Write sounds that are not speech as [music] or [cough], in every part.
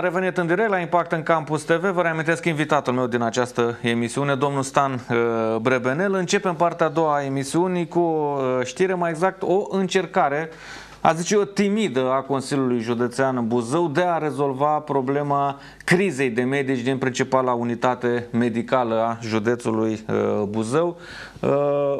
Da, am revenit în direct la Impact în Campus TV. Vă reamintesc invitatul meu din această emisiune, domnul Stan uh, Brebenel. Începem partea a doua a emisiunii cu uh, știre, mai exact o încercare a zice eu, timidă a Consiliului Județean Buzău de a rezolva problema crizei de medici din principala unitate medicală a județului uh, Buzău.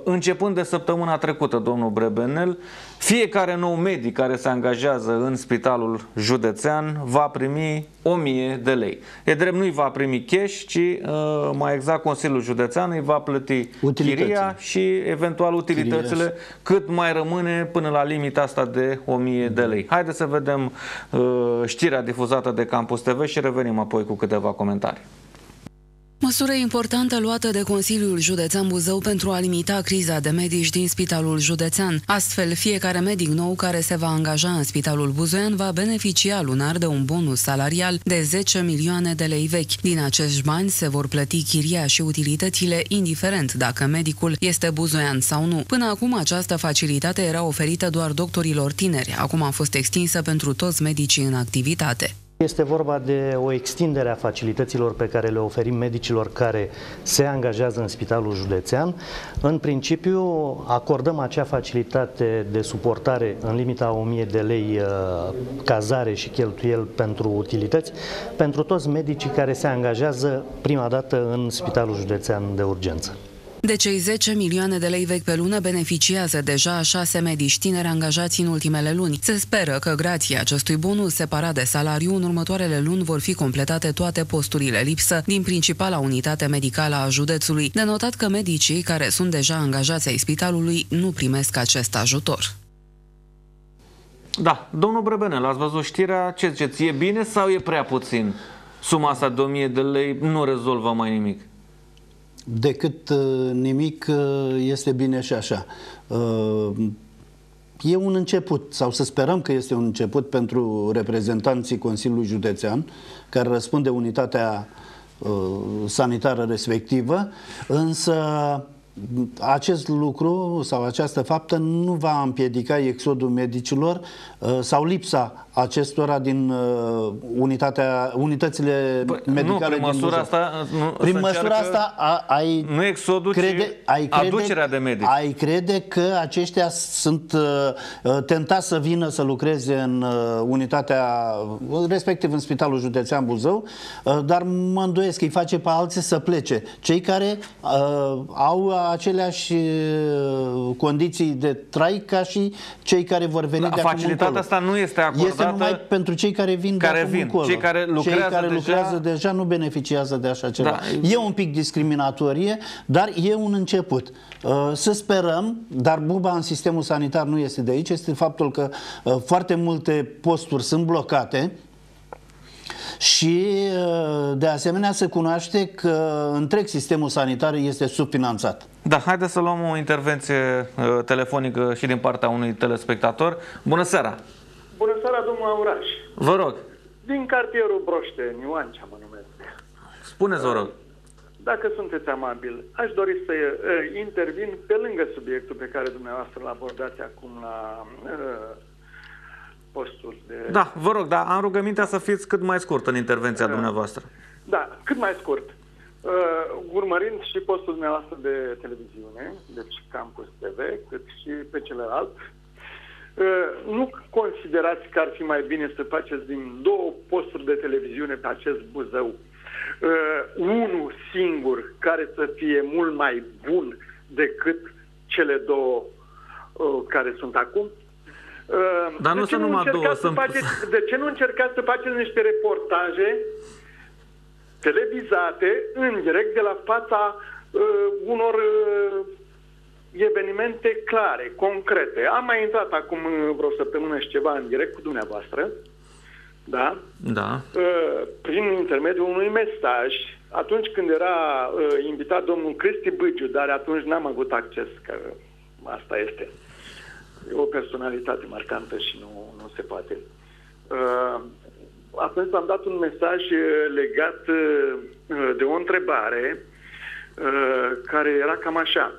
Începând de săptămâna trecută, domnul Brebenel, fiecare nou medic care se angajează în spitalul județean va primi 1000 de lei. E drept, nu îi va primi cash, ci uh, mai exact Consiliul Județean îi va plăti chiria și eventual utilitățile Chiria. cât mai rămâne până la limita asta de 1000 de lei. Haideți să vedem uh, știrea difuzată de Campus TV și revenim apoi cu câteva comentarii. Măsură importantă luată de Consiliul Județean Buzău pentru a limita criza de medici din Spitalul Județean. Astfel, fiecare medic nou care se va angaja în Spitalul Buzoian va beneficia lunar de un bonus salarial de 10 milioane de lei vechi. Din acești bani se vor plăti chiria și utilitățile, indiferent dacă medicul este buzoian sau nu. Până acum, această facilitate era oferită doar doctorilor tineri. Acum a fost extinsă pentru toți medicii în activitate. Este vorba de o extindere a facilităților pe care le oferim medicilor care se angajează în Spitalul Județean. În principiu, acordăm acea facilitate de suportare în limita 1000 de lei uh, cazare și cheltuiel pentru utilități pentru toți medicii care se angajează prima dată în Spitalul Județean de Urgență. De cei 10 milioane de lei vechi pe lună beneficiază deja șase medici tineri angajați în ultimele luni. Se speră că, grație acestui bonus separat de salariu, în următoarele luni vor fi completate toate posturile lipsă din principala unitate medicală a județului. De notat că medicii care sunt deja angajați ai spitalului nu primesc acest ajutor. Da, domnul Brebenel, ați văzut știrea, ce ziceți, e bine sau e prea puțin? Suma asta de 1000 de lei nu rezolvă mai nimic decât uh, nimic uh, este bine și așa. Uh, e un început, sau să sperăm că este un început pentru reprezentanții Consiliului Județean, care răspunde unitatea sanitară respectivă, însă acest lucru sau această faptă nu va împiedica exodul medicilor sau lipsa acestora din uh, unitatea, unitățile Bă, medicale nu, prin din măsura asta, nu, Prin măsura asta a, ai nu exodul, crede, ai crede, aducerea de medici. Ai crede că aceștia sunt uh, uh, tentați să vină să lucreze în uh, unitatea, respectiv în Spitalul Județean Buzău, uh, dar mă îndoiesc că îi face pe alții să plece. Cei care uh, au aceleași uh, condiții de trai ca și cei care vor veni La, de acum Facilitatea asta nu este acordată este numai pentru cei care vin care de acum vin. încolo. Cei care lucrează, cei care deja... lucrează deja nu beneficiază de așa ceva. Da. E un pic discriminatorie, dar e un început. Uh, să sperăm, dar buba în sistemul sanitar nu este de aici, este faptul că uh, foarte multe posturi sunt blocate, și uh, de asemenea se cunoaște că întreg sistemul sanitar este subfinanțat. Da, haideți să luăm o intervenție telefonică și din partea unui telespectator. Bună seara! Bună seara, domnul Auraș. Vă rog. Din cartierul Broște, Ioancea mă numesc. Spuneți, vă rog. Dacă sunteți amabil, aș dori să uh, intervin pe lângă subiectul pe care dumneavoastră l abordați acum la uh, postul de... Da, vă rog, dar am rugămintea să fiți cât mai scurt în intervenția uh, dumneavoastră. Da, cât mai scurt. Uh, urmărind și postul dumneavoastră de televiziune, deci Campus TV, cât și pe celălalt, Uh, nu considerați că ar fi mai bine să faceți din două posturi de televiziune pe acest Buzău uh, unul singur care să fie mult mai bun decât cele două uh, care sunt acum? Dar nu sunt numai două. Să faceți, de ce nu încercați să faceți niște reportaje televizate în direct de la fața uh, unor uh, evenimente clare, concrete. Am mai intrat acum vreo săptămână și ceva în direct cu dumneavoastră, da? Da. Uh, prin intermediul unui mesaj, atunci când era uh, invitat domnul Cristi Bâgiu, dar atunci n-am avut acces, că asta este. E o personalitate marcantă și nu, nu se poate. Uh, atunci am dat un mesaj legat de o întrebare care era cam așa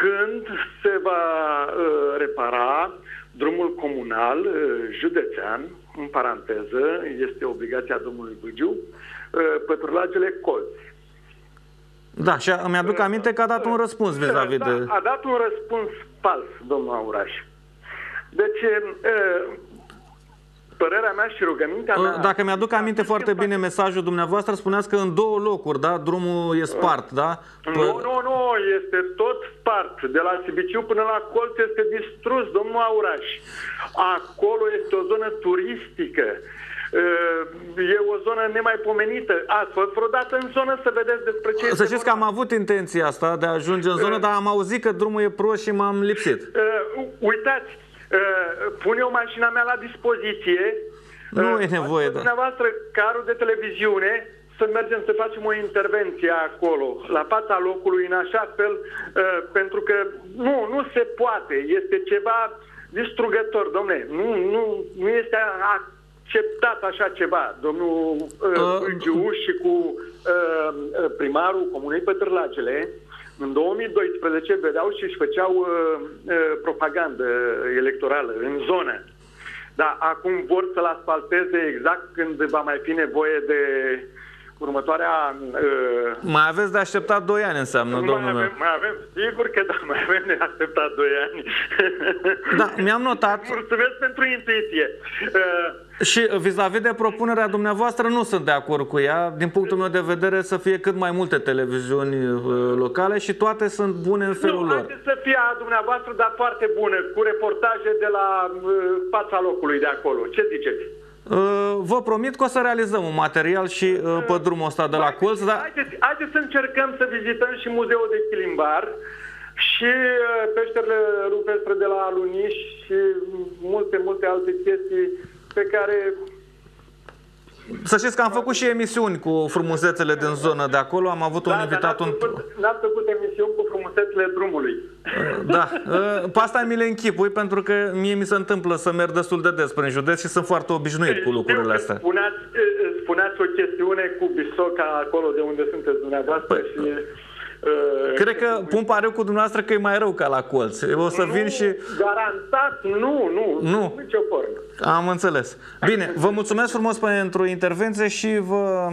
când se va uh, repara drumul comunal, uh, județean, în paranteză, este obligația domnului Bâgiu, uh, pătrulagele colți. Da, și îmi aduc aminte că a dat un răspuns vis-a-vis da, de... A dat un răspuns fals, domnul Auraș. Deci, uh, părerea mea și rugămintea mea... Dacă mi-aduc aminte foarte bine mesajul dumneavoastră, spuneați că în două locuri, da? Drumul e spart, da? Nu, nu, nu, este tot spart. De la Sibiciu până la Colț este distrus, domnul Auraș. Acolo este o zonă turistică. E o zonă nemaipomenită. Ați fost vreodată în zonă să vedeți despre ce Să știți că am avut intenția asta de a ajunge în zonă, dar am auzit că drumul e prost și m-am lipsit. Uh, uitați, uh, pun eu mașina mea la dispoziție. Nu uh, e nevoie, da. Dumneavoastră, carul de televiziune, să mergem să facem o intervenție acolo, la fața locului, în așa fel, uh, pentru că nu, nu se poate. Este ceva distrugător, domne. Nu, nu, nu este acceptat așa ceva. Domnul uh, uh, și cu uh, primarul Comunei Pătrlagele, în 2012 vedeau și își făceau uh, uh, propagandă electorală în zonă. Dar acum vor să-l asfalteze exact când va mai fi nevoie de următoarea... Uh, mai aveți de așteptat 2 ani înseamnă, mai domnul avem, meu. Mai avem, sigur că da, [laughs] mai avem de așteptat 2 ani. Da, mi-am notat. Mulțumesc pentru intuiție. Uh, și vis-a-vis de propunerea dumneavoastră, nu sunt de acord cu ea. Din punctul meu de vedere, să fie cât mai multe televiziuni uh, locale și toate sunt bune în felul nu, lor. Nu, să fie a dumneavoastră, dar foarte bună, cu reportaje de la uh, fața locului de acolo. Ce ziceți? Uh, vă promit că o să realizăm un material și uh, pe drumul ăsta de la colț. Dar... Haideți, haideți să încercăm să vizităm și Muzeul de Chilimbar și uh, peșterile rupestre de la Aluniș și multe, multe alte chestii pe care să știți că am făcut și emisiuni cu frumusețele din zonă de acolo. Am avut da, un invitat... N-ați făcut, n-ați făcut emisiuni cu frumusețele drumului. [laughs] Da, pe asta mi le închipui pentru că mie mi se întâmplă să merg destul de des prin județ și sunt foarte obișnuit cu lucrurile astea. Spuneați, spuneați o chestiune cu Bisoca acolo de unde sunteți dumneavoastră păi, și... Uh, Cred că pun pariu cu dumneavoastră că e mai rău ca la colț. O să nu, vin și... Garantat, nu, nu, nu. nicio formă. Am înțeles. Bine, vă mulțumesc frumos pentru intervenție și vă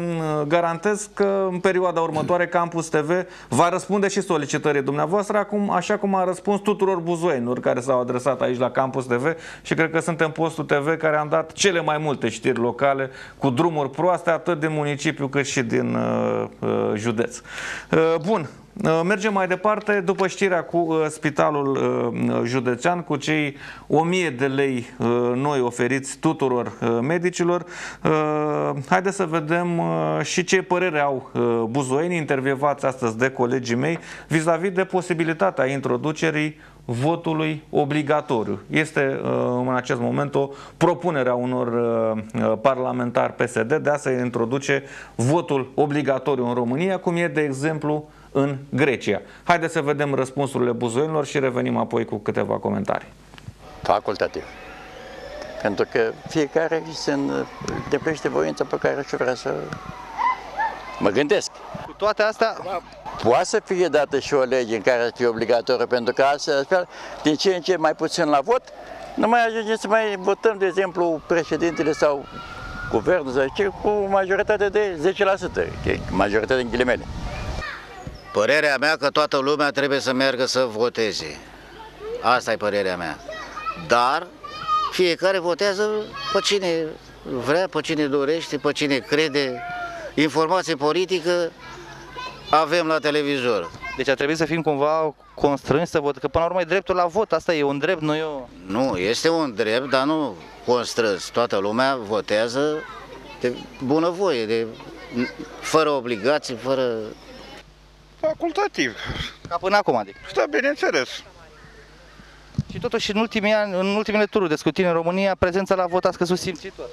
garantez că în perioada următoare Campus TV va răspunde și solicitării dumneavoastră, acum, așa cum a răspuns tuturor buzoienilor care s-au adresat aici la Campus TV și cred că suntem postul TV care am dat cele mai multe știri locale cu drumuri proaste, atât din municipiu cât și din uh, uh, județ. Uh, bun, Mergem mai departe după știrea cu uh, spitalul uh, județean, cu cei 1000 de lei uh, noi oferiți tuturor medicilor. Haideți să vedem și ce părere au buzoienii intervievați astăzi de colegii mei vis-a-vis -vis de posibilitatea introducerii votului obligatoriu. Este în acest moment o propunere a unor parlamentari PSD de a se introduce votul obligatoriu în România, cum e de exemplu în Grecia. Haideți să vedem răspunsurile buzoienilor și revenim apoi cu câteva comentarii. Facultativ. Pentru că fiecare se îndeplinește voința pe care și vrea să mă gândesc. Cu toate astea... Poate să fie dată și o lege în care să fie obligatoriu, pentru că astfel, din ce în ce mai puțin la vot, nu mai ajungem să mai votăm, de exemplu, președintele sau guvernul, sau ce, cu majoritate de 10%, majoritate în ghilimele. Părerea mea că toată lumea trebuie să meargă să voteze. Asta e părerea mea. Dar fiecare votează pe cine vrea, pe cine dorește, pe cine crede. Informație politică avem la televizor. Deci ar trebui să fim cumva constrânși să vot, că până la urmă e dreptul la vot, asta e un drept, nu e o... Nu, este un drept, dar nu constrâns. Toată lumea votează de bunăvoie, de, fără obligații, fără Facultativ. Ca până acum, adică. Da, bineînțeles. Și totuși, în, ultimii ani, în ultimele tururi de scrutin în România, prezența la vot a scăzut simțitor.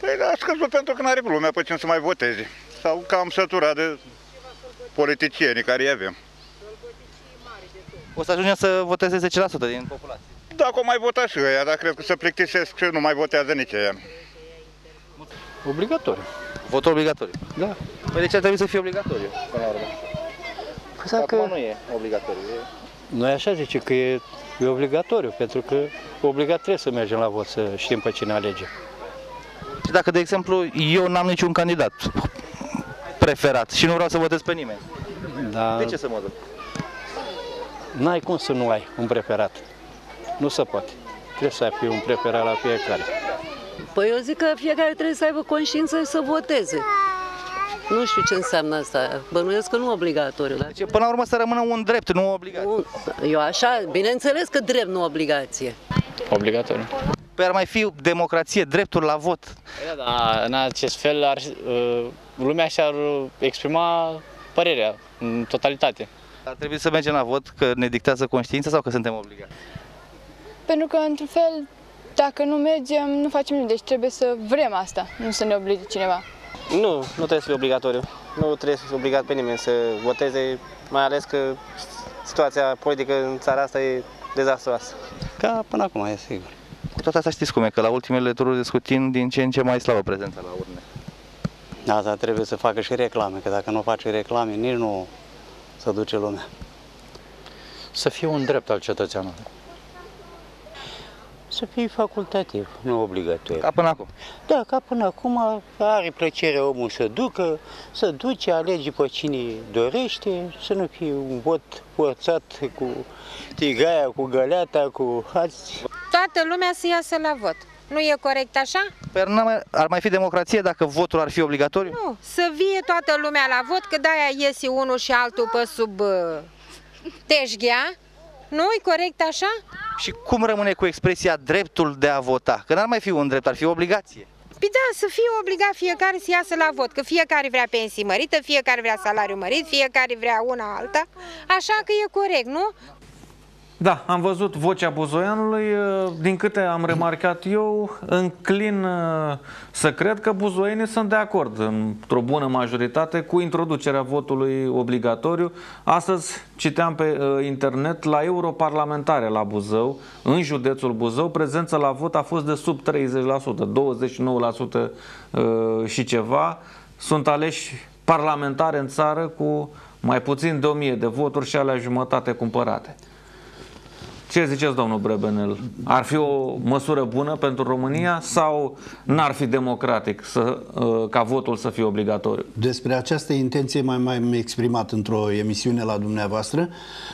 Păi a scăzut pentru că nu are lumea pe cine să mai voteze. Sau cam săturat de politicienii care îi avem. O să ajungem să voteze 10% din populație. Dacă o mai vota și ăia, dar cred că se plictisesc și nu mai votează nici ea. Obligatoriu. Votul obligatoriu. Da. Păi de ce ar trebui să fie obligatoriu, până la urmă? Păi Acum nu e obligatoriu. E... Noi așa zice că e, e obligatoriu, pentru că obligat trebuie să mergem la vot, să știm pe cine alege. Și dacă, de exemplu, eu n-am niciun candidat preferat și nu vreau să votez pe nimeni, Dar de ce să mă duc? n-ai cum să nu ai un preferat. Nu se poate. Trebuie să ai un preferat la fiecare. Păi eu zic că fiecare trebuie să aibă conștiință și să voteze. Nu știu ce înseamnă asta. Bănuiesc că nu obligatoriu. Dar... Deci, până la urmă să rămână un drept, nu o obligație. Nu, Eu așa, bineînțeles că drept, nu obligație. Obligatoriu. Păi ar mai fi democrație, dreptul la vot. Da, da, în acest fel ar, uh, lumea și-ar exprima părerea în totalitate. Ar trebui să mergem la vot că ne dictează conștiința sau că suntem obligați? Pentru că, într-un fel, dacă nu mergem, nu facem nimic. Deci trebuie să vrem asta, nu să ne oblige cineva. Nu, nu trebuie să fie obligatoriu. Nu trebuie să fie obligat pe nimeni să voteze, mai ales că situația politică în țara asta e dezastroasă. Ca până acum, e sigur. Cu toate astea știți cum e, că la ultimele tururi de scutin din ce în ce mai slabă prezența la urne. Asta trebuie să facă și reclame, că dacă nu face reclame, nici nu se duce lumea. Să fie un drept al cetățeanului. Să fie facultativ, nu obligatoriu. Ca până acum. Da, ca până acum are plăcere omul să ducă, să duce, alege pe cine dorește, să nu fie un vot forțat cu tigaia, cu găleata, cu alți. Toată lumea să iasă la vot. Nu e corect așa? Păi ar, n-am- ar mai fi democrație dacă votul ar fi obligatoriu? Nu, să vie toată lumea la vot, că de-aia iese unul și altul pe sub uh, teșghea. Nu e corect așa? Și cum rămâne cu expresia dreptul de a vota? Că n-ar mai fi un drept, ar fi o obligație. Păi da, să fie obligat fiecare să iasă la vot, că fiecare vrea pensii mărită, fiecare vrea salariu mărit, fiecare vrea una alta, așa că e corect, nu? Da, am văzut vocea Buzoianului. Din câte am remarcat eu, înclin uh, să cred că buzoienii sunt de acord într-o bună majoritate cu introducerea votului obligatoriu. Astăzi citeam pe uh, internet la europarlamentare la Buzău, în județul Buzău, prezența la vot a fost de sub 30%, 29% uh, și ceva. Sunt aleși parlamentare în țară cu mai puțin de 1000 de voturi și alea jumătate cumpărate. Ce ziceți, domnul Brebenel? Ar fi o măsură bună pentru România sau n-ar fi democratic să, uh, ca votul să fie obligatoriu? Despre această intenție mai mai am exprimat într-o emisiune la dumneavoastră.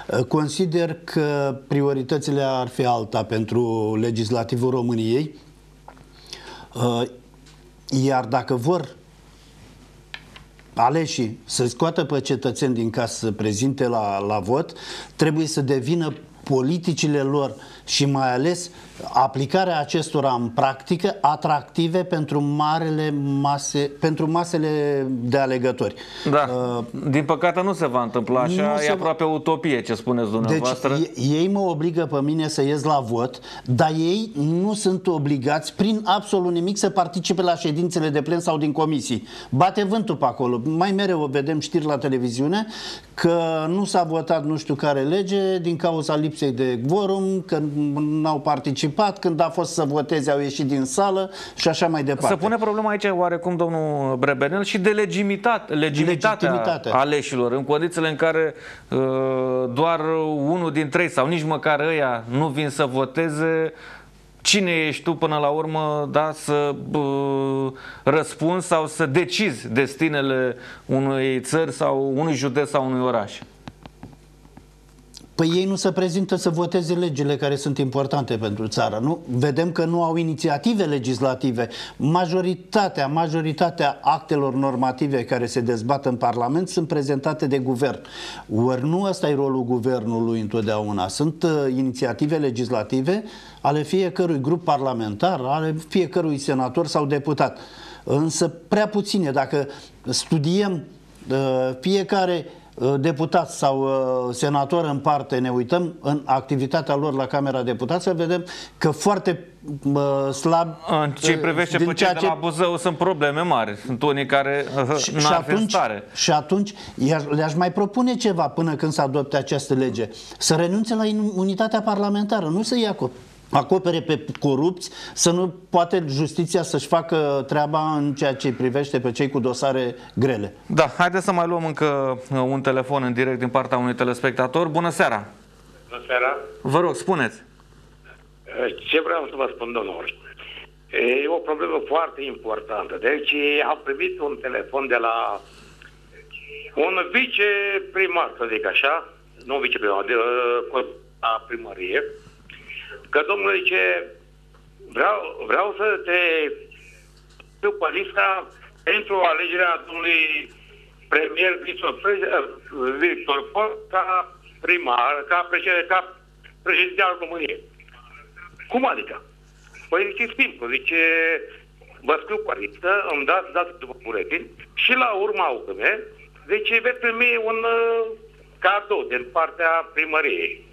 Uh, Consider că prioritățile ar fi alta pentru legislativul României, Uh, iar dacă vor aleșii să scoată pe cetățeni din casă să prezinte la, la vot, trebuie să devină politicile lor și mai ales aplicarea acestora în practică atractive pentru marele mase, pentru masele de alegători. Da. Din păcate nu se va întâmpla așa, Uh, Nu se e va- aproape utopie ce spuneți dumneavoastră. Deci ei- ei mă obligă pe mine să ies la vot, dar ei nu sunt obligați prin absolut nimic să participe la ședințele de plen sau din comisii. Bate vântul pe acolo. Mai mereu o vedem știri la televiziune că nu s-a votat nu știu care lege din cauza lipsei de quorum, că n-au participat, când a fost să voteze au ieșit din sală și așa mai departe. Se pune problema aici oarecum, domnul Brebenel, și de legitimitate, legitimitatea Legitimitate. aleșilor, în condițiile în care uh, doar unul din trei sau nici măcar ăia nu vin să voteze, cine ești tu până la urmă da, să uh, răspunzi sau să decizi destinele unei țări sau unui județ sau unui oraș? Păi ei nu se prezintă să voteze legile care sunt importante pentru țară, nu? Vedem că nu au inițiative legislative. Majoritatea, majoritatea actelor normative care se dezbat în Parlament sunt prezentate de guvern. Ori nu ăsta e rolul guvernului întotdeauna. Sunt uh, inițiative legislative ale fiecărui grup parlamentar, ale fiecărui senator sau deputat. Însă prea puține. Dacă studiem uh, fiecare uh, deputat sau uh, senator în parte, ne uităm în activitatea lor la Camera Deputaților, vedem că foarte uh, slab În ce uh, privește din pe cei ceea de la Buzău sunt probleme mari. Sunt unii care uh, și, și n-ar fi în atunci, stare. și atunci i-aș- le-aș mai propune ceva până când se adopte această lege. Să renunțe la in- unitatea parlamentară, nu să ia co- acopere pe corupți, să nu poate justiția să-și facă treaba în ceea ce îi privește pe cei cu dosare grele. Da, haideți să mai luăm încă uh, un telefon în direct din partea unui telespectator. Bună seara! Bună seara. Vă rog, spuneți. Ce vreau să vă spun, domnul? E o problemă foarte importantă. Deci am primit un telefon de la un viceprimar, să zic așa, nu viceprimar, de la primărie, că domnul zice, vreau, vreau să te fiu pe lista pentru alegerea domnului premier Victor, Victor Pol ca primar, ca președinte, ca președinte al României. Cum adică? Păi zice simplu, zice, vă scriu pe listă, îmi dați dați după buletin și la urma urme, deci veți primi un uh, cadou din partea primăriei.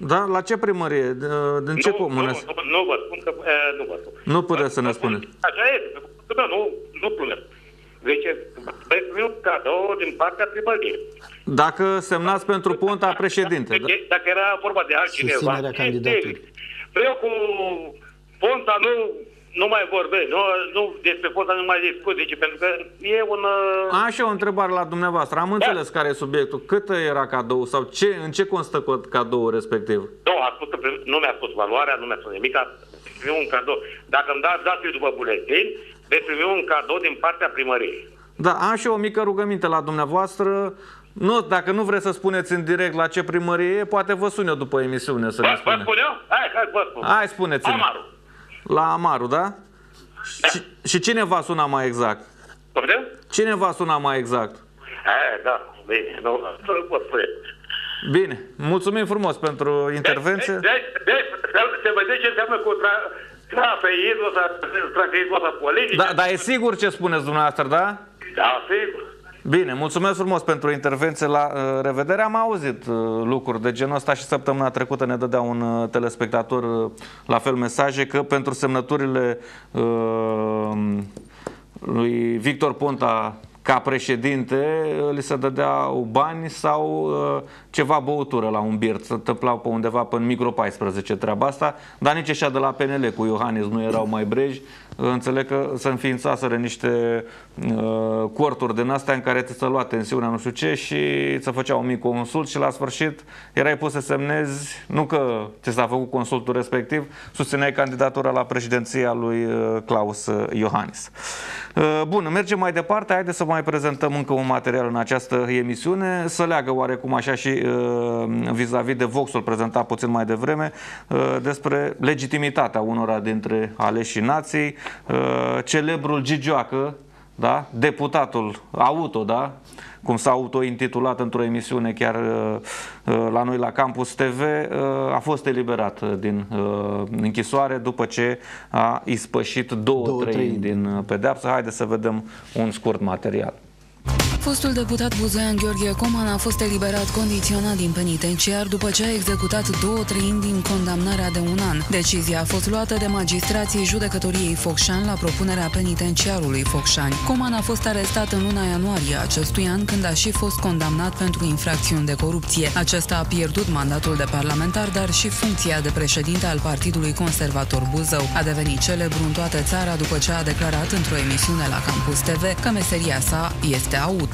Da? La ce primărie? De- Din ce nu, comună? nu, nu, nu vă spun că, uh, nu vă spun. Nu puteți să ne spuneți. Așa este, da, nu, nu plângă. Deci veți primi un cadou din partea primăriei. Dacă semnați pentru Ponta președinte. Da? Deci, dacă era vorba de altcineva, Susținerea candidatului. eu cu Ponta nu, nu mai vorbesc, nu, nu despre Ponta nu mai discut, deci, pentru că e un... uh, Așa o întrebare la dumneavoastră. Am înțeles care e subiectul. Cât era cadou sau ce, în ce constă co- cadoul respectiv? Nu, a spus că prim- nu mi-a spus valoarea, nu mi-a spus nimic, a primit un cadou. Dacă îmi dați dați după buletin, veți primi un cadou din partea primăriei. Da, am și o mică rugăminte la dumneavoastră. Nu, dacă nu vreți să spuneți în direct la ce primărie e, poate vă sun eu după emisiune să ne Vă, vă spuneți. spun eu? Hai, hai, vă spun. Hai, spuneți-mi. Amaru. La Amaru, da? Și, și cine va suna mai exact? Poftim? Cine va suna mai exact? Hai, da, bine, nu, nu vă spune. Bine, mulțumim frumos pentru intervenție. Deci, deci, să- se vede ce înseamnă cu tra, trafeismul sau trafeismul ăsta politic. Da, dar e sigur ce spuneți dumneavoastră, da? Da, sigur. Bine, mulțumesc frumos pentru intervenție la uh, revedere. Am auzit uh, lucruri de genul ăsta și săptămâna trecută ne dădea un uh, telespectator uh, la fel mesaje că pentru semnăturile uh, lui Victor Ponta ca președinte uh, li se dădeau bani sau uh, ceva băutură la un birt. Se întâmplau pe undeva pe în micro 14 treaba asta, dar nici așa de la PNL cu Iohannis nu erau mai breji. Înțeleg că se înființaseră niște uh, corturi din astea în care ți se lua tensiunea nu știu ce și se făcea un mic consult și la sfârșit erai pus să semnezi, nu că ți s-a făcut consultul respectiv, susțineai candidatura la președinția lui uh, Claus uh, Iohannis. Uh, Bun, mergem mai departe. Haideți să mai prezentăm încă un material în această emisiune. Să leagă oarecum așa și uh, vis-a-vis de Voxul prezentat puțin mai devreme uh, despre legitimitatea unora dintre aleșii nației. Uh, Celebrul Gigioacă, da? deputatul auto, da? cum s-a auto-intitulat într-o emisiune chiar uh, uh, la noi la Campus TV, uh, a fost eliberat uh, din uh, închisoare după ce a ispășit două, Două trei treimi. din uh, pedeapsă. Haideți să vedem un scurt material. Fostul deputat Buzoian Gheorghe Coman a fost eliberat condiționat din penitenciar după ce a executat două treimi din condamnarea de un an. Decizia a fost luată de magistrații judecătoriei Focșani la propunerea penitenciarului Focșani. Coman a fost arestat în luna ianuarie acestui an când a și fost condamnat pentru infracțiuni de corupție. Acesta a pierdut mandatul de parlamentar, dar și funcția de președinte al Partidului Conservator Buzău. A devenit celebru în toată țara după ce a declarat într-o emisiune la Campus TV că meseria sa este auto.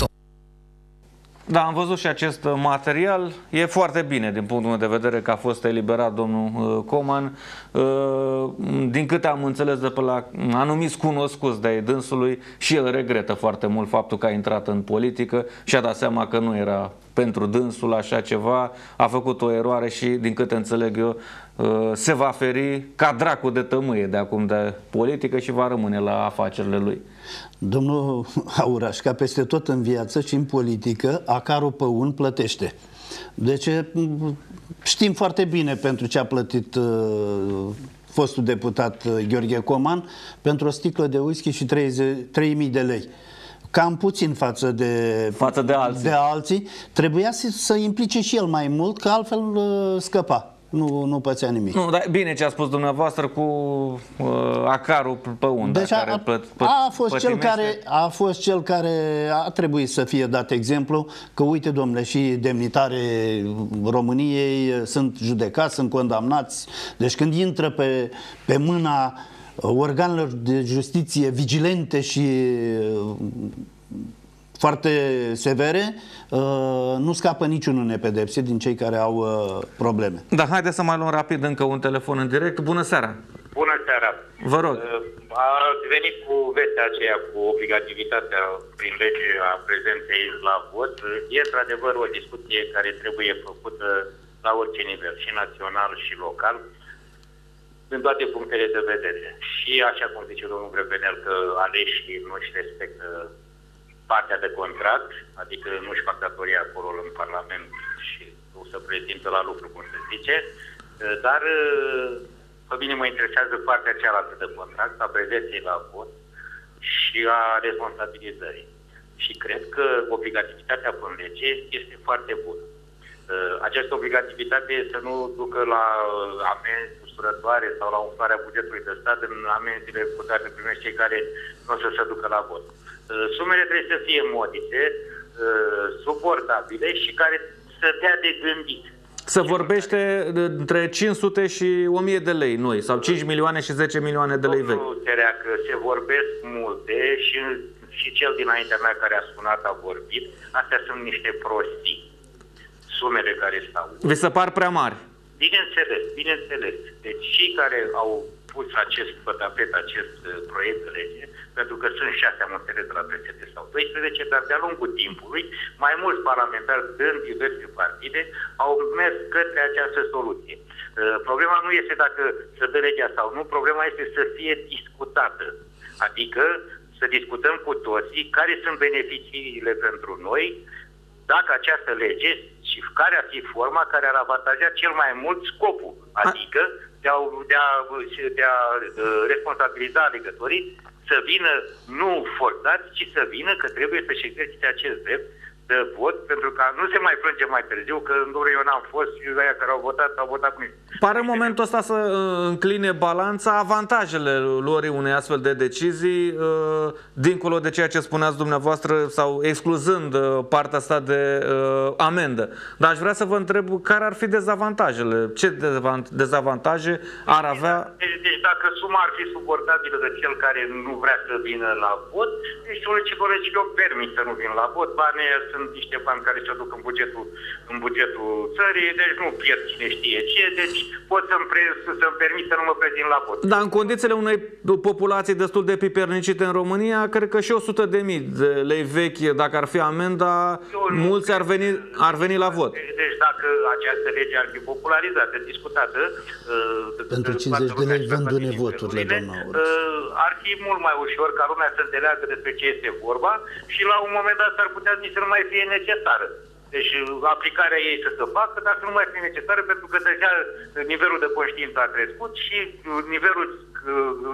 Da, am văzut și acest uh, material. E foarte bine din punctul meu de vedere că a fost eliberat domnul uh, Coman. Uh, Din câte am înțeles de pe la anumiți cunoscuți de ai dânsului și el regretă foarte mult faptul că a intrat în politică și a dat seama că nu era pentru dânsul așa ceva, a făcut o eroare și din câte înțeleg eu uh, se va feri ca dracu de tămâie de acum de politică și va rămâne la afacerile lui. Domnul Auraș, ca peste tot în viață și în politică, acarul pe un plătește. Deci m, știm foarte bine pentru ce a plătit uh, fostul deputat uh, Gheorghe Coman pentru o sticlă de whisky și 30 3.000 de lei. Cam puțin față de, față de alții. de alții. Trebuia să, să implice și el mai mult, că altfel uh, scăpa. Nu, nu pățea nimic. Nu, dar bine ce a spus dumneavoastră cu uh, acarul pe undă Deci care a, plăt, plăt, a, fost cel pătimește. care, a fost cel care a trebuit să fie dat exemplu că uite domnule și demnitare României sunt judecați, sunt condamnați. Deci când intră pe, pe mâna organelor de justiție vigilente și foarte severe, uh, nu scapă niciunul nepedepsit din cei care au uh, probleme. Da, haideți să mai luăm rapid încă un telefon în direct. Bună seara! Bună seara! Vă rog! A venit cu vestea aceea cu obligativitatea prin lege a prezenței la vot. E într-adevăr o discuție care trebuie făcută la orice nivel, și național și local, din toate punctele de vedere. Și așa cum zice domnul Grebenel că aleșii nu își respectă partea de contract, adică nu își fac datoria acolo în Parlament și nu se prezintă la lucru, cum se zice, dar pe mine mă interesează partea cealaltă de contract, a prezenței la vot și a responsabilizării. Și cred că obligativitatea pe lege este foarte bună. Această obligativitate să nu ducă la amenzi usturătoare sau la umflarea bugetului de stat în amenziile cu care primește cei care nu o să se ducă la vot. Sumele trebuie să fie modice, suportabile și care să dea de gândit. Se vorbește între 500 și 1000 de lei noi, sau 5 milioane și 10 milioane de lei vechi. Nu, că se vorbesc multe și, și cel dinaintea mea care a sunat a vorbit. Astea sunt niște prostii, sumele care stau. Vi se par prea mari? Bineînțeles, bineînțeles. Deci cei care au pus acest pe tapet, acest uh, proiect de lege, pentru că sunt șase, am înțeles, de la PSD sau 12, dar de-a lungul timpului, mai mulți parlamentari din diverse partide au mers către această soluție. Uh, problema nu este dacă să dă legea sau nu, problema este să fie discutată. Adică să discutăm cu toții care sunt beneficiile pentru noi, dacă această lege și care ar fi forma care ar avantaja cel mai mult scopul, adică de a, de a, de a uh, responsabiliza alegătorii să vină nu forțați, ci să vină că trebuie să-și exercite acest drept de vot, pentru că nu se mai plânge mai târziu, că în eu n-am fost și aia care au votat, au votat cu mine. Pare în momentul ăsta să uh, încline balanța avantajele luării unei astfel de decizii, uh, dincolo de ceea ce spuneați dumneavoastră, sau excluzând uh, partea asta de amendă. Dar aș vrea să vă întreb care ar fi dezavantajele, ce dezavantaje ar avea... Deci, deci dacă suma ar fi suportabilă de cel care nu vrea să vină la vot, deci ce eu permit să nu vin la vot, banii sunt niște bani care se duc în bugetul, în bugetul țării, deci nu pierd cine știe ce, deci pot să-mi, pre, să-mi permit să nu mă prezint la vot. Dar în condițiile unei populații destul de pipernicite în România, cred că și 100 de mii de lei vechi, dacă ar fi amenda, mulți ar veni, ar veni la vot. Deci dacă această lege ar fi popularizată, discutată... Uh, Pentru 50 de lei vându-ne voturile, doamna uh, Ar fi mult mai ușor ca lumea să înțeleagă despre ce este vorba și la un moment dat s-ar putea nici să nu mai fie necesară. Deci aplicarea ei să se facă, dar să nu mai fie necesară pentru că deja nivelul de conștiință a crescut și nivelul,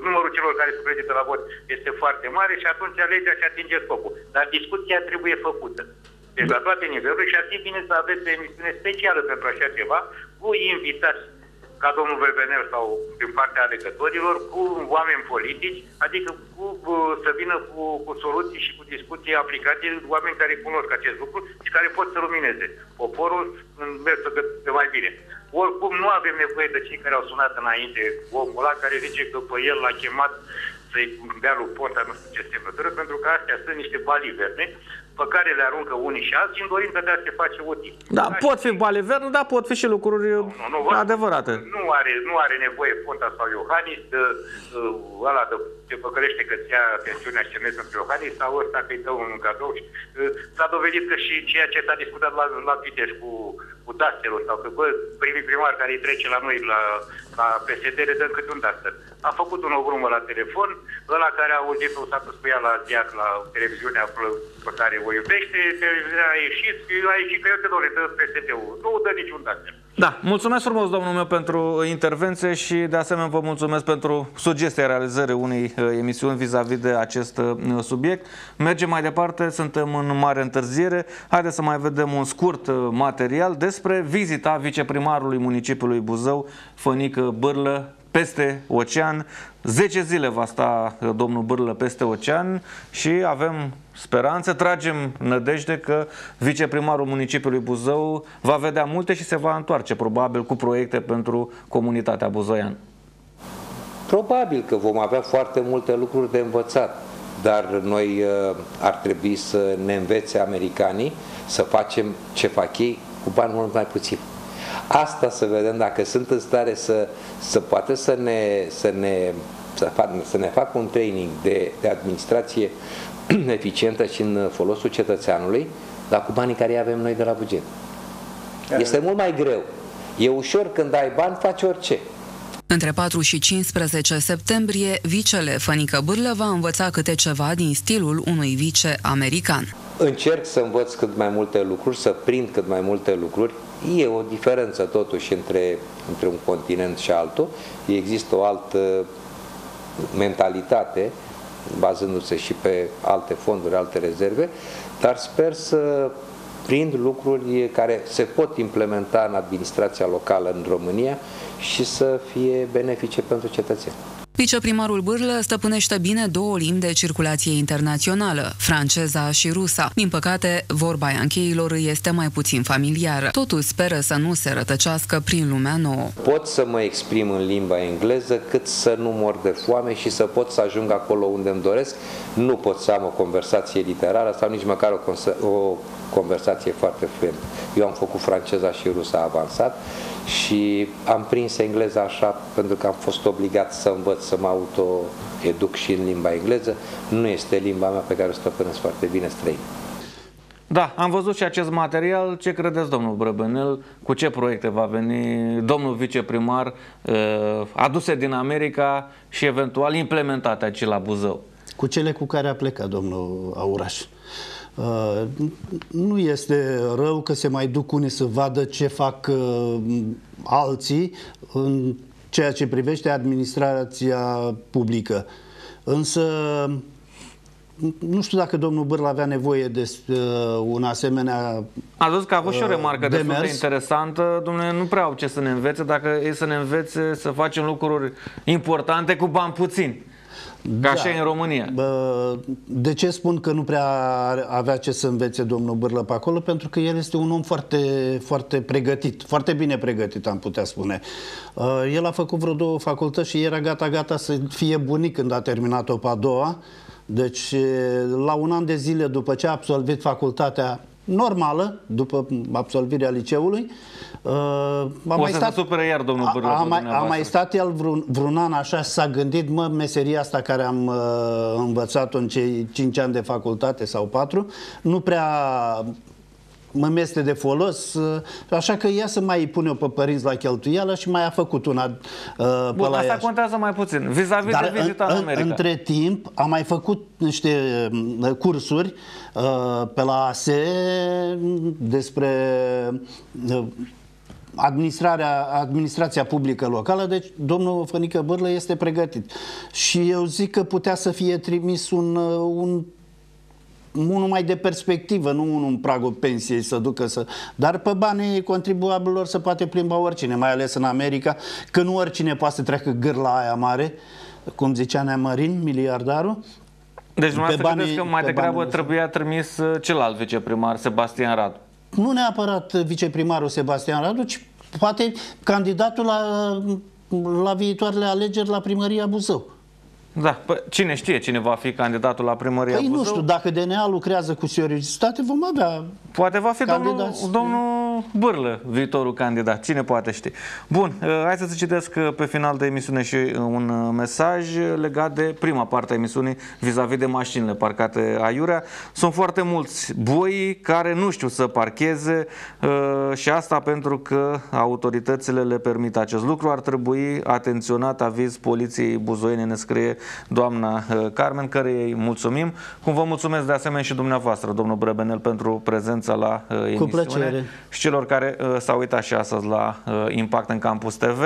numărul celor care se prezintă la vot este foarte mare și atunci legea și atinge scopul. Dar discuția trebuie făcută. Deci la toate nivelurile și ar fi bine să aveți o emisiune specială pentru așa ceva, cu invitați ca domnul Verbenel sau din partea alegătorilor, cu oameni politici, adică cu, cu, să vină cu, cu soluții și cu discuții aplicate, oameni care cunosc acest lucru și care pot să lumineze poporul în mersul de mai bine. Oricum nu avem nevoie de cei care au sunat înainte, omul ăla care zice că pe el l-a chemat să-i dea lui Ponta nu știu ce semnătură, pentru că astea sunt niște baliverne pe care le aruncă unii și alții în dorința de a se face util. Da, da pot fi baliverne, dar pot fi și lucruri nu, nu, nu, adevărate. Nu are, nu are nevoie Ponta sau Iohannis de uh, ăla de ce păcălește că ți-a pensiunea și pentru Iohannis sau ăsta că-i dă un cadou. Uh, s-a dovedit că și ceea ce s-a discutat la, la Piteș cu, cu Dastelul sau că bă, primii primar care îi trece la noi la, la PSD le dăm câte un Dastel. A făcut un ovrumă la telefon, ăla care a auzit-o s-a pus cu ea la ziar, la televiziunea pe care o iubește, televiziunea a ieșit, a ieșit că eu te dore, dă PSD-ul. Nu dă niciun Dastel. Da, mulțumesc frumos, domnul meu, pentru intervenție și de asemenea vă mulțumesc pentru sugestia realizării unei uh, emisiuni vis-a-vis -vis de acest uh, subiect. Mergem mai departe, suntem în mare întârziere. Haideți să mai vedem un scurt uh, material despre vizita viceprimarului municipiului Buzău, Fănică Bârlă, peste ocean. 10 zile va sta domnul Bârlă peste ocean și avem speranță, tragem nădejde că viceprimarul municipiului Buzău va vedea multe și se va întoarce probabil cu proiecte pentru comunitatea buzoiană. Probabil că vom avea foarte multe lucruri de învățat dar noi uh, ar trebui să ne învețe americanii să facem ce fac ei cu bani mult mai puțin. Asta să vedem dacă sunt în stare să, să poată să ne, să ne, să, fac, să ne facă un training de, de administrație [clears throat] eficientă și în folosul cetățeanului, dar cu banii care îi avem noi de la buget. Este mult mai greu. E ușor când ai bani, faci orice. Între 4 și 15 septembrie, vicele Fănică Bârlă va învăța câte ceva din stilul unui vice american. Încerc să învăț cât mai multe lucruri, să prind cât mai multe lucruri. E o diferență totuși între, între un continent și altul. Există o altă mentalitate, bazându-se și pe alte fonduri, alte rezerve, dar sper să prind lucruri care se pot implementa în administrația locală în România și să fie benefice pentru cetățeni. Viceprimarul Bârlă stăpânește bine două limbi de circulație internațională, franceza și rusa. Din păcate, vorba Iancheilor îi este mai puțin familiară. Totuși speră să nu se rătăcească prin lumea nouă. Pot să mă exprim în limba engleză cât să nu mor de foame și să pot să ajung acolo unde îmi doresc. Nu pot să am o conversație literară sau nici măcar o, o conversație foarte fluentă. Eu am făcut franceza și rusa avansat și am prins engleza așa pentru că am fost obligat să învăț să mă auto-educ și în limba engleză. Nu este limba mea pe care o stăpânesc foarte bine străin. Da, am văzut și acest material. Ce credeți, domnul Brăbănel? Cu ce proiecte va veni domnul viceprimar uh, aduse din America și eventual implementate aici la Buzău? Cu cele cu care a plecat domnul Auraș. Uh, nu este rău că se mai duc unii să vadă ce fac uh, alții în ceea ce privește administrația publică. Însă nu știu dacă domnul Bârl avea nevoie de uh, un asemenea A zis că a avut și o uh, remarcă demers. destul de interesantă. Domnule, nu prea au ce să ne învețe dacă e să ne învețe să facem lucruri importante cu bani puțini. Ca așa e în România. Bă, De ce spun că nu prea ar avea ce să învețe domnul Bârlă pe acolo? Pentru că el este un om foarte, foarte pregătit, foarte bine pregătit, am putea spune. Uh, El a făcut vreo două facultăți și era gata-gata să fie bunic când a terminat-o pe a doua. Deci, la un an de zile după ce a absolvit facultatea normală, după absolvirea liceului, uh, a o mai să stat, se supere iar domnul Bârlă a, a, pe mai, a dumneavoastră. mai stat el vreun, vreun an așa și s-a gândit, mă, meseria asta care am uh, învățat-o în cei 5 ani de facultate sau 4, nu prea mă este de folos, uh, așa că ia să mai pune o pe părinți la cheltuială și mai a făcut una uh, pe Bun, la asta Iași. contează mai puțin. Vis-a-vis Dar de vizita în, în, America. între timp am mai făcut niște uh, cursuri uh, pe la ASE despre uh, administrarea, administrația publică locală, deci domnul Fănică Bârlă este pregătit. Și eu zic că putea să fie trimis un, uh, un unul mai de perspectivă, nu unul în pragul pensiei să ducă să... Dar pe banii contribuabililor se poate plimba oricine, mai ales în America, că nu oricine poate să treacă gârla aia mare, cum zicea Neamarin, miliardarul. Deci dumneavoastră banii- credeți că mai pe degrabă banii trebuia trimis uh, celălalt viceprimar, Sebastian Radu? Nu neapărat viceprimarul Sebastian Radu, ci poate candidatul la, la viitoarele alegeri la primăria Buzău. Da, păi, cine știe cine va fi candidatul la primăria Păi nu Buzău? știu, dacă DNA lucrează cu seriozitate, vom avea Poate va fi domnul, candidați. domnul Bârlă viitorul candidat. Cine poate ști. Bun, uh, hai să citesc uh, pe final de emisiune și uh, un uh, mesaj legat de prima parte a emisiunii vis-a-vis de mașinile parcate aiurea. Sunt foarte mulți boi care nu știu să parcheze uh, și asta pentru că autoritățile le permit acest lucru. Ar trebui atenționat aviz poliției buzoiene, ne scrie doamna uh, Carmen, care îi mulțumim. Cum vă mulțumesc de asemenea și dumneavoastră, domnul Brebenel, pentru prezența la uh, emisiune. plăcere. Și celor care uh, s-au uitat și astăzi la uh, Impact în Campus TV.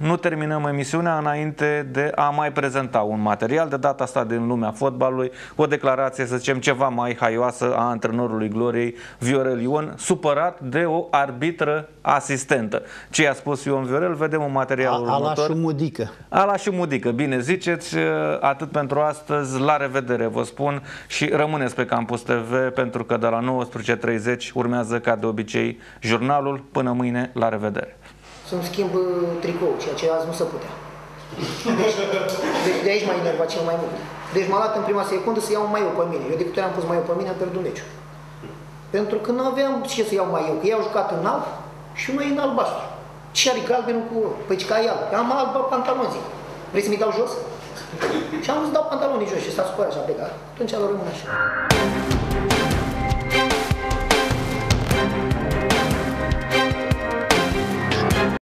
Uh, nu terminăm emisiunea înainte de a mai prezenta un material, de data asta din lumea fotbalului, o declarație, să zicem, ceva mai haioasă a antrenorului Gloriei, Viorel Ion, supărat de o arbitră asistentă. Ce a spus Ion Viorel, vedem un material ala următor. și mudică. Ala și mudică, bine ziceți, atât pentru astăzi, la revedere vă spun și rămâneți pe Campus TV pentru că de la 19.30 urmează ca de obicei jurnalul, până mâine, la revedere. Să-mi schimb uh, tricou, ceea ce azi nu se putea. Deci, deci de aici m-a enervat cel mai mult. Deci m-a luat în prima secundă să iau un maiu pe mine. Eu de câte ori am pus maiu pe mine, am pierdut meciul. Pentru că nu aveam ce să iau maiu, că ei au jucat în alb și noi în albastru. Ce are galbenul cu... Păi ce ca el. Am alb pantaloni, zic. Vrei să mi dau jos? Și am zis dau pantalonii jos și s-a supărat și a plecat. Atunci a rămân așa.